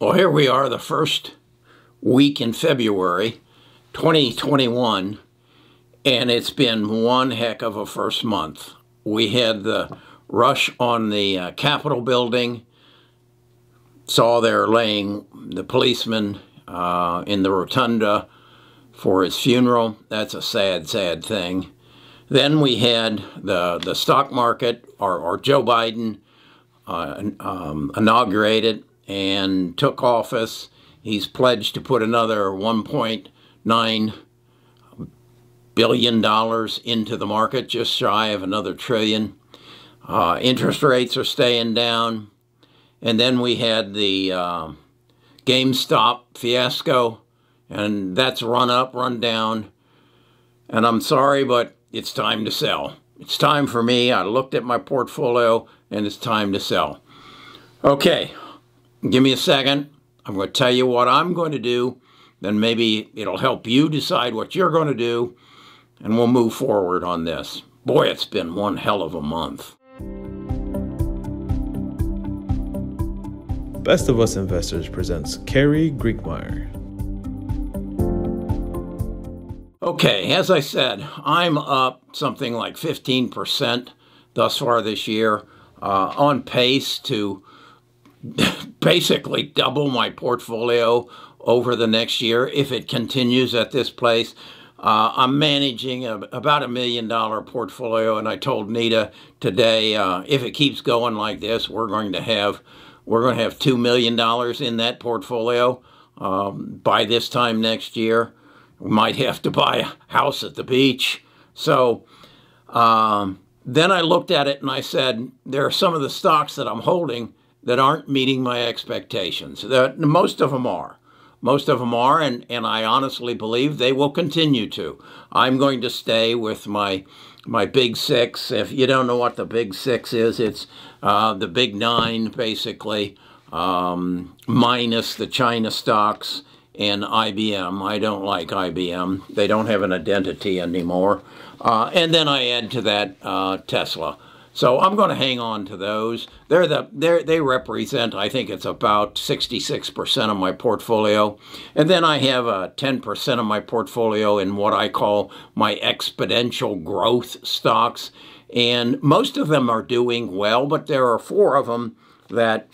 Well, here we are, the first week in February 2021, and it's been one heck of a first month. We had the rush on the uh, Capitol building, saw there laying the policeman uh, in the rotunda for his funeral. That's a sad, sad thing. Then we had the, the stock market, or, or Joe Biden uh, um, inaugurated and took office. He's pledged to put another 1.9 billion dollars into the market, just shy of another trillion. Uh, interest rates are staying down, and then we had the uh, GameStop fiasco, and that's run up, run down. And I'm sorry, but it's time to sell. It's time for me. I looked at my portfolio, and it's time to sell. Okay, Give me a second. I'm going to tell you what I'm going to do. Then maybe it'll help you decide what you're going to do, and we'll move forward on this. Boy, it's been one hell of a month. Best of Us Investors presents Kerry Grinkmeyer. Okay, as I said, I'm up something like 15% thus far this year, uh, on pace to basically double my portfolio over the next year if it continues at this place. Uh, I'm managing a, about a million dollar portfolio, and I told Nita today uh, if it keeps going like this, we're going to have we're going to have two million dollars in that portfolio um, by this time next year. We might have to buy a house at the beach. So um, then I looked at it and I said, there are some of the stocks that I'm holding that aren't meeting my expectations. That most of them are. Most of them are, and, and I honestly believe they will continue to. I'm going to stay with my my big six. If you don't know what the big six is, it's uh, the big nine, basically, um, minus the China stocks and IBM. I don't like IBM. They don't have an identity anymore. Uh, and then I add to that uh, Tesla. So I'm going to hang on to those. They're the they they represent I think it's about 66% of my portfolio. And then I have uh, a 10% of my portfolio in what I call my exponential growth stocks. And most of them are doing well, but there are four of them that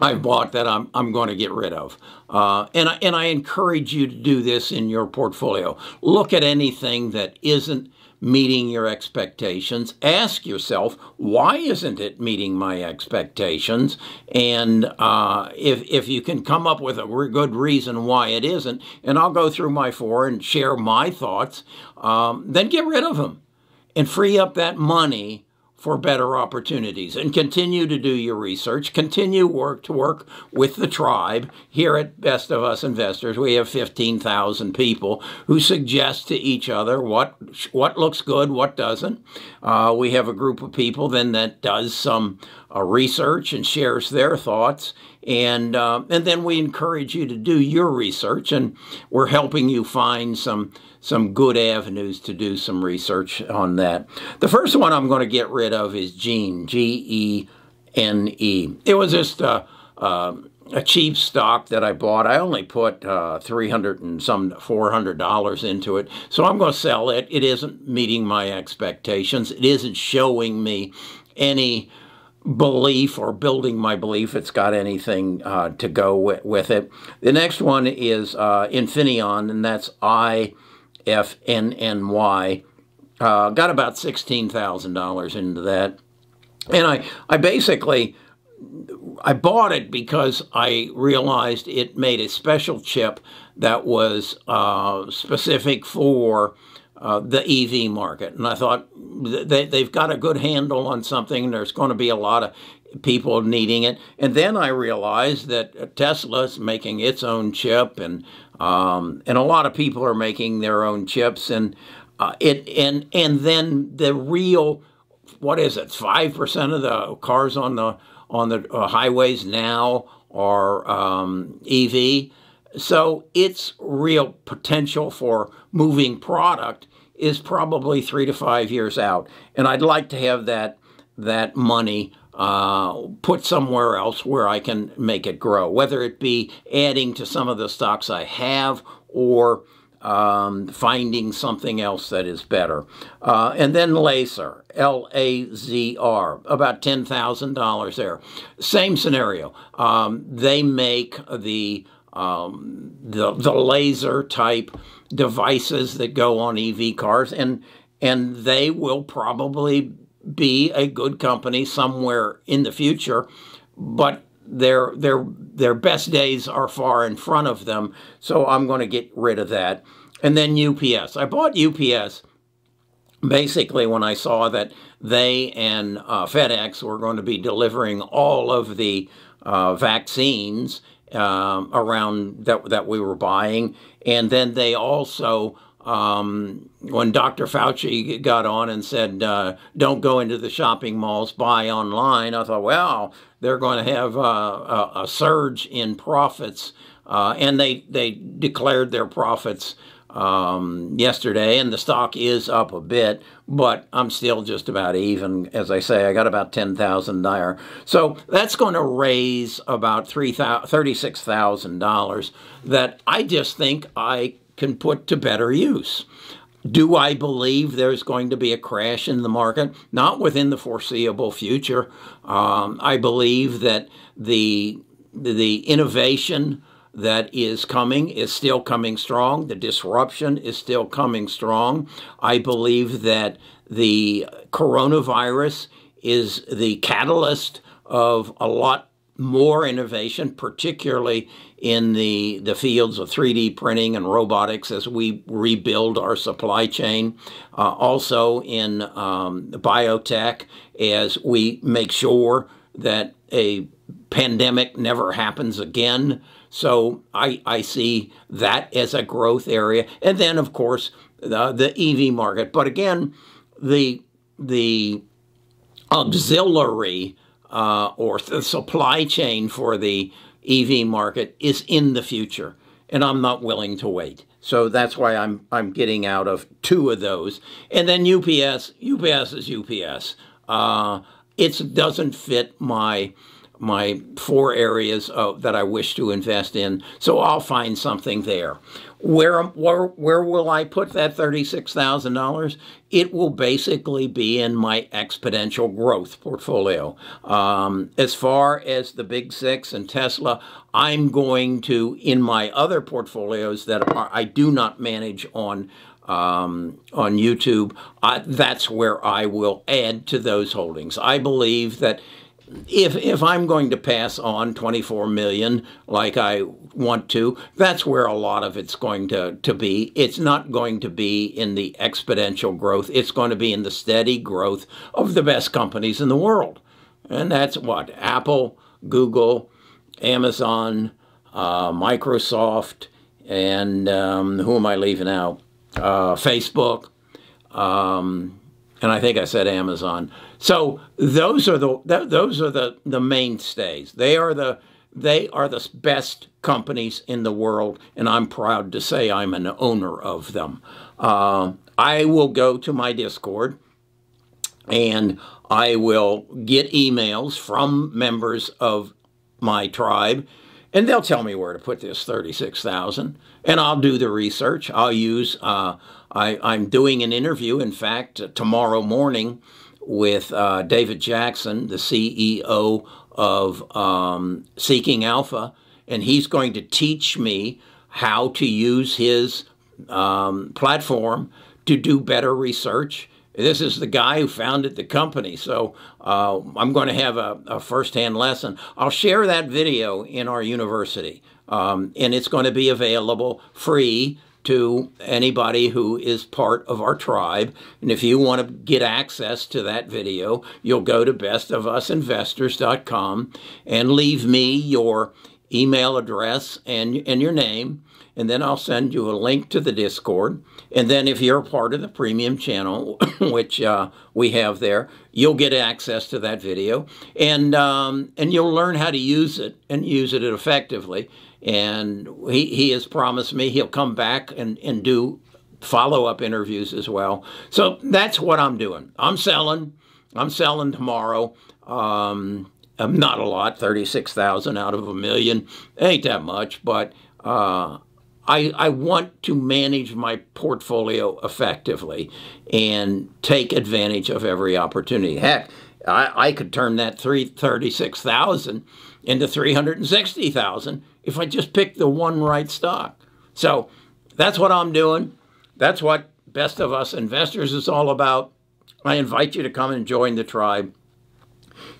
I've bought that I'm, I'm going to get rid of. Uh, and, I, and I encourage you to do this in your portfolio. Look at anything that isn't meeting your expectations. Ask yourself, why isn't it meeting my expectations? And uh, if, if you can come up with a good reason why it isn't, and I'll go through my four and share my thoughts, um, then get rid of them and free up that money for better opportunities. And continue to do your research. Continue work to work with the tribe. Here at best of us investors we have 15,000 people who suggest to each other what what looks good what doesn't. Uh, we have a group of people then that does some uh, research and shares their thoughts. And uh, and then we encourage you to do your research. And we're helping you find some some good avenues to do some research on that. The first one I'm going to get rid of is Gene, G E N E. It was just a, a, a, cheap stock that I bought. I only put uh, 300 and some $400 into it. So I'm going to sell it. It isn't meeting my expectations. It isn't showing me any belief or building my belief it's got anything uh, to go with, with, it. The next one is uh, Infineon, and that's I FNNY. Uh, got about $16,000 into that. And I, I basically, I bought it because I realized it made a special chip that was uh, specific for uh, the EV market. And I thought they, they've got a good handle on something. There's going to be a lot of people needing it. And then I realized that Tesla's making its own chip, and um, and a lot of people are making their own chips, and uh, it and and then the real what is it? Five percent of the cars on the on the uh, highways now are um, EV. So its real potential for moving product is probably three to five years out, and I'd like to have that that money uh, put somewhere else where I can make it grow, whether it be adding to some of the stocks I have or um, finding something else that is better. Uh, and then Laser, L A Z R, about $10,000 there. Same scenario. Um, they make the, um, the, the laser type devices that go on EV cars, and, and they will probably be a good company somewhere in the future, but their their their best days are far in front of them. So I'm going to get rid of that. And then UPS. I bought UPS basically when I saw that they and uh, FedEx were going to be delivering all of the uh, vaccines um, around that that we were buying, and then they also um, when Dr. Fauci got on and said, uh, don't go into the shopping malls, buy online, I thought, well, they're going to have uh, a, surge in profits. Uh, and they, they declared their profits um, yesterday, and the stock is up a bit, but I'm still just about even. As I say, I got about 10,000 there. So that's going to raise about $36,000 that I just think I can put to better use. Do I believe there's going to be a crash in the market? Not within the foreseeable future. Um, I believe that the the innovation that is coming is still coming strong. The disruption is still coming strong. I believe that the coronavirus is the catalyst of a lot more innovation, particularly in the, the fields of 3D printing and robotics as we rebuild our supply chain. Uh, also in um, biotech as we make sure that a pandemic never happens again. So I, I see that as a growth area. And then, of course, the, the EV market. But again, the, the auxiliary uh, or the supply chain for the EV market is in the future, and I'm not willing to wait. So that's why I'm I'm getting out of two of those, and then UPS. UPS is UPS. Uh, it doesn't fit my my four areas of, that I wish to invest in, so I'll find something there. Where, where, where will I put that $36,000? It will basically be in my exponential growth portfolio. Um, as far as the Big Six and Tesla, I'm going to, in my other portfolios that are, I do not manage on um, on YouTube, I, that's where I will add to those holdings. I believe that if if I'm going to pass on 24 million like I want to, that's where a lot of it's going to, to be. It's not going to be in the exponential growth. It's going to be in the steady growth of the best companies in the world. And that's what Apple, Google, Amazon, uh, Microsoft, and um, who am I leaving out? Uh, Facebook. Um, and I think I said Amazon. So those are the those are the the mainstays. They are the they are the best companies in the world, and I'm proud to say I'm an owner of them. Uh, I will go to my Discord and I will get emails from members of my tribe, and they'll tell me where to put this 36,000, and I'll do the research. I'll use, uh, I, I'm doing an interview, in fact, tomorrow morning with uh, David Jackson, the CEO of um, Seeking Alpha, and he's going to teach me how to use his um, platform to do better research. This is the guy who founded the company, so uh, I'm going to have a, a firsthand lesson. I'll share that video in our university, um, and it's going to be available free to anybody who is part of our tribe. And if you want to get access to that video, you'll go to bestofusinvestors.com and leave me your email address and, and your name. And then I'll send you a link to the Discord. And then if you're a part of the premium channel, which uh, we have there, you'll get access to that video. And, um, and you'll learn how to use it and use it effectively and he, he has promised me he'll come back and, and do follow-up interviews as well. So that's what I'm doing. I'm selling. I'm selling tomorrow. Um, um not a lot, 36,000 out of a million. Ain't that much, but uh, I, I want to manage my portfolio effectively and take advantage of every opportunity. Heck, I, I could turn that 336,000 into 360,000 if I just pick the one right stock. So that's what I'm doing. That's what Best of Us Investors is all about. I invite you to come and join the tribe.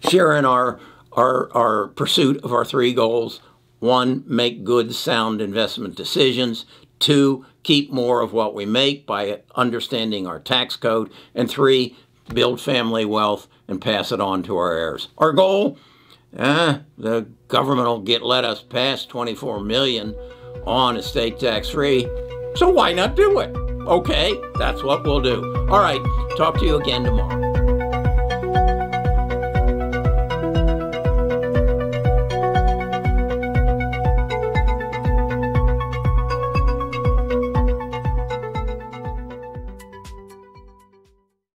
Share in our, our, our pursuit of our three goals one, make good, sound investment decisions. Two, keep more of what we make by understanding our tax code. And three, build family wealth and pass it on to our heirs. Our goal? Eh, the government will get let us pass 24 million on estate tax free. So why not do it? Okay, that's what we'll do. All right, talk to you again tomorrow.